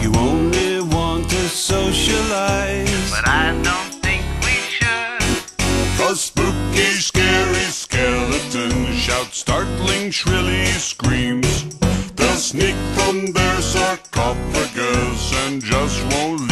You only want to socialize. But I don't think we should. A spooky, scary skeleton shouts startling, shrilly screams. They'll sneak from their sarcophagus and just won't